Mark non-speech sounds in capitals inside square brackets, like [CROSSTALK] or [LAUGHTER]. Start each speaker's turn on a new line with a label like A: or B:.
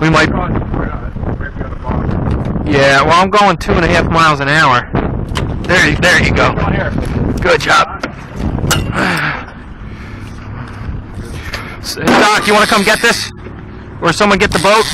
A: We might. Yeah. Well, I'm going two and a half miles an hour. There, you- there you go. Good job. [SIGHS] Doc, you want to come get this? Or someone get the boat?